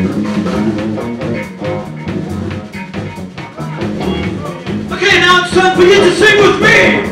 Okay, now it's time for you to sing with me!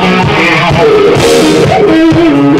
Thank you.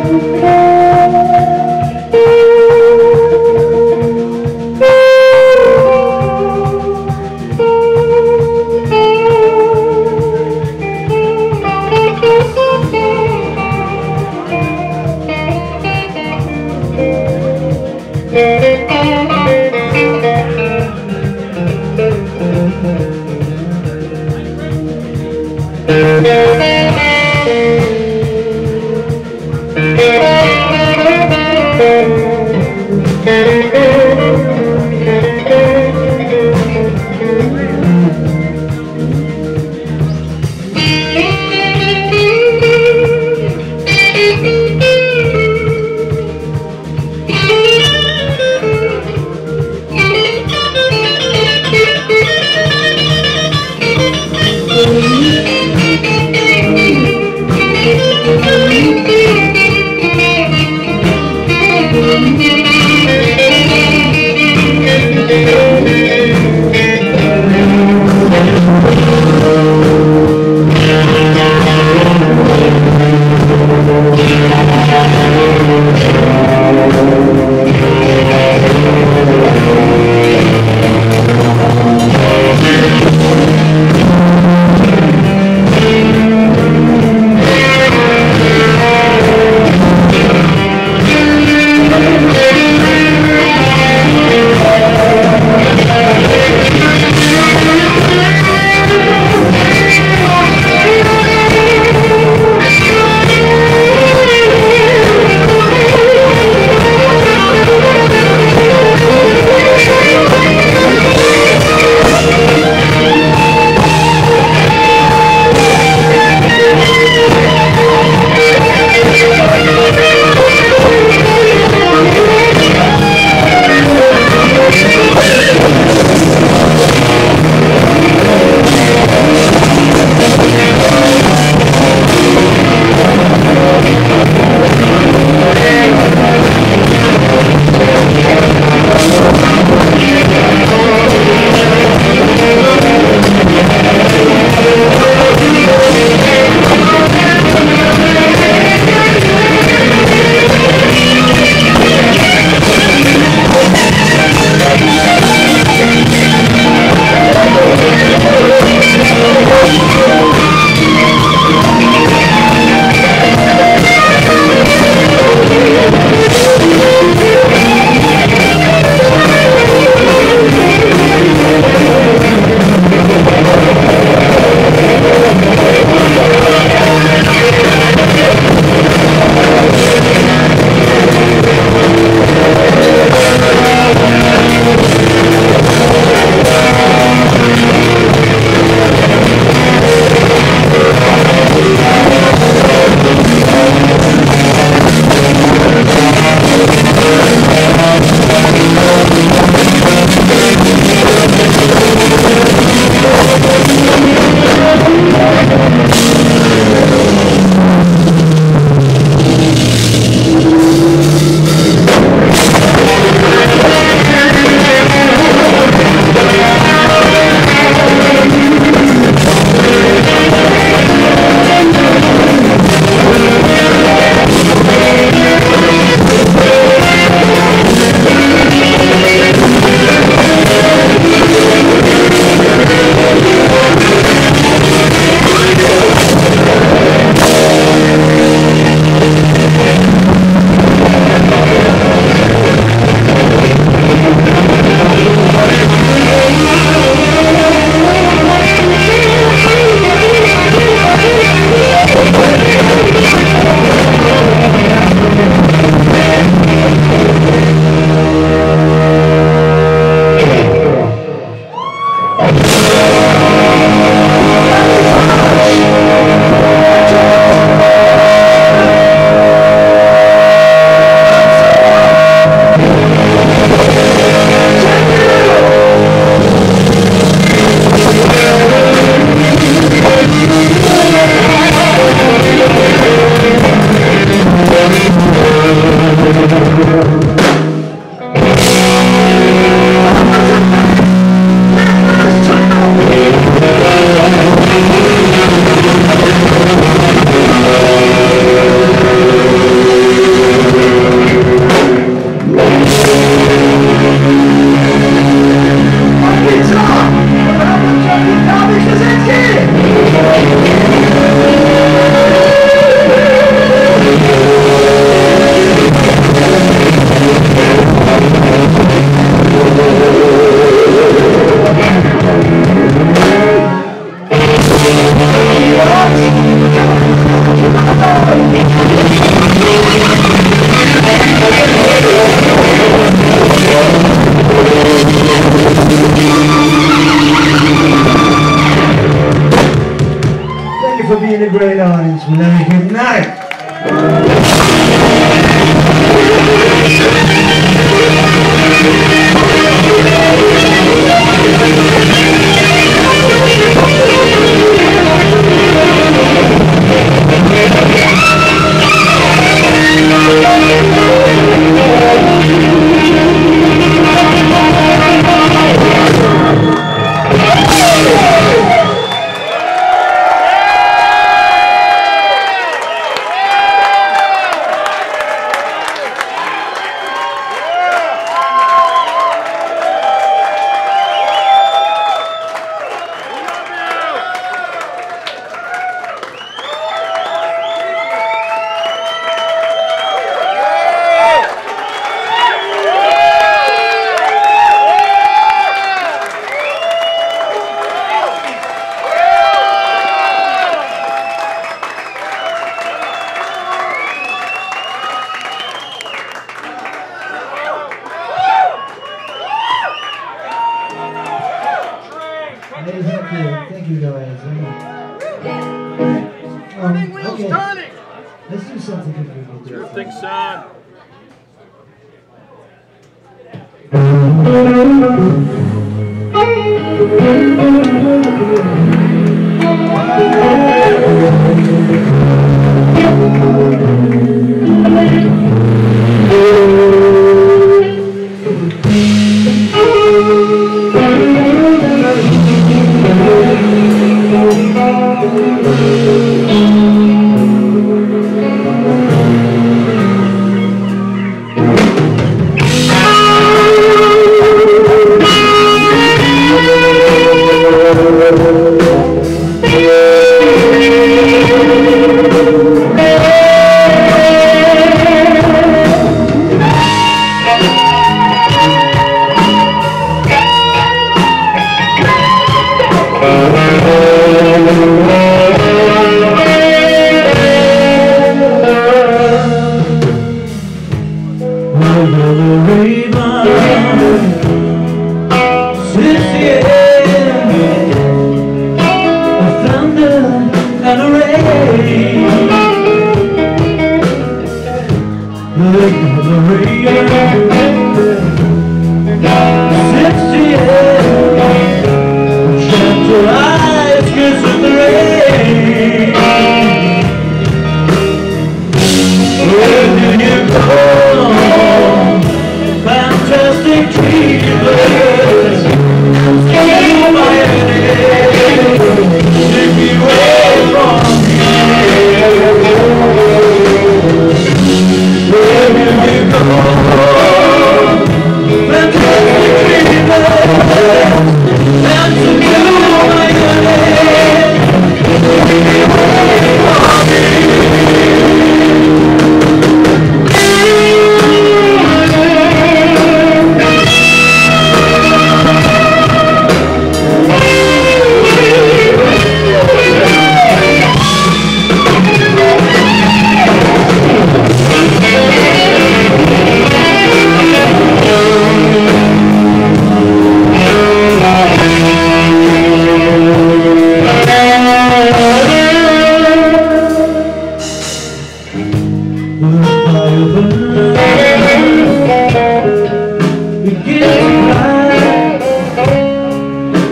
Okay.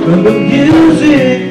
from the music